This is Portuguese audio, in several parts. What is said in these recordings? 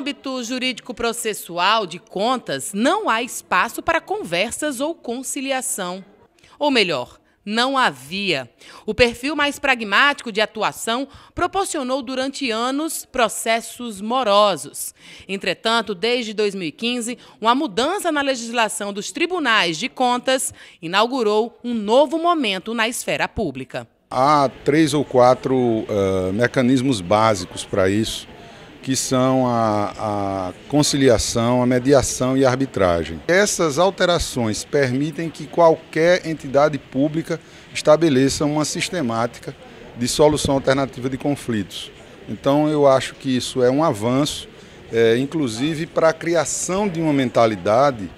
âmbito jurídico-processual de contas, não há espaço para conversas ou conciliação. Ou melhor, não havia. O perfil mais pragmático de atuação proporcionou durante anos processos morosos. Entretanto, desde 2015, uma mudança na legislação dos tribunais de contas inaugurou um novo momento na esfera pública. Há três ou quatro uh, mecanismos básicos para isso que são a, a, conciliação, a mediação e a arbitragem. Essas alterações permitem que qualquer entidade pública estabeleça uma sistemática de solução alternativa de conflitos. Então, eu acho que isso é um avanço, é, inclusive para a criação de uma mentalidade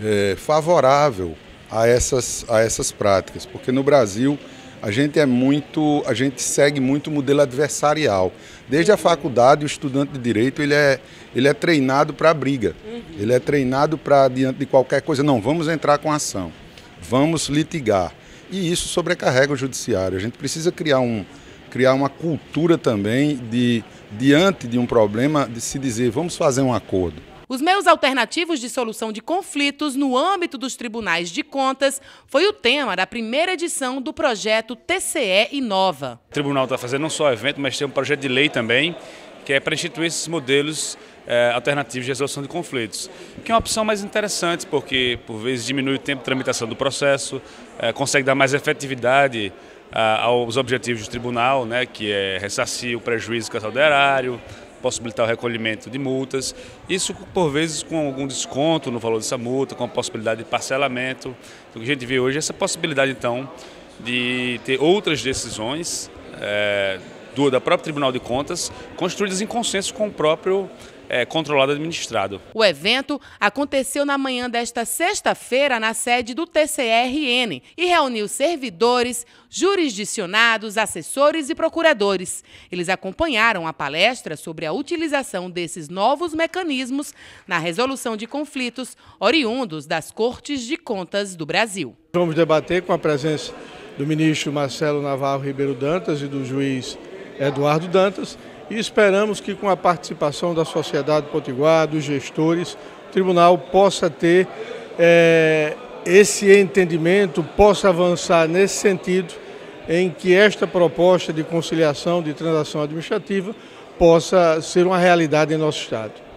é, favorável a essas, a essas práticas, porque no Brasil a gente é muito, a gente segue muito o modelo adversarial. Desde a faculdade, o estudante de direito ele é, ele é treinado para briga. Ele é treinado para diante de qualquer coisa, não, vamos entrar com ação, vamos litigar. E isso sobrecarrega o judiciário. A gente precisa criar um criar uma cultura também de diante de um problema de se dizer, vamos fazer um acordo. Os meios alternativos de solução de conflitos no âmbito dos tribunais de contas foi o tema da primeira edição do projeto TCE Inova. O tribunal está fazendo não só evento, mas tem um projeto de lei também, que é para instituir esses modelos é, alternativos de resolução de conflitos, que é uma opção mais interessante, porque por vezes diminui o tempo de tramitação do processo, é, consegue dar mais efetividade aos objetivos do tribunal, né, que é ressarcir o prejuízo causado do erário, possibilitar o recolhimento de multas, isso por vezes com algum desconto no valor dessa multa, com a possibilidade de parcelamento. O que a gente vê hoje é essa possibilidade então de ter outras decisões é, do, da própria Tribunal de Contas construídas em consenso com o próprio é, controlado administrado. O evento aconteceu na manhã desta sexta-feira na sede do TCRN e reuniu servidores, jurisdicionados, assessores e procuradores. Eles acompanharam a palestra sobre a utilização desses novos mecanismos na resolução de conflitos oriundos das Cortes de Contas do Brasil. Vamos debater com a presença do ministro Marcelo Navarro Ribeiro Dantas e do juiz Eduardo Dantas e esperamos que com a participação da sociedade potiguar, dos gestores, o tribunal possa ter é, esse entendimento, possa avançar nesse sentido, em que esta proposta de conciliação de transação administrativa possa ser uma realidade em nosso Estado.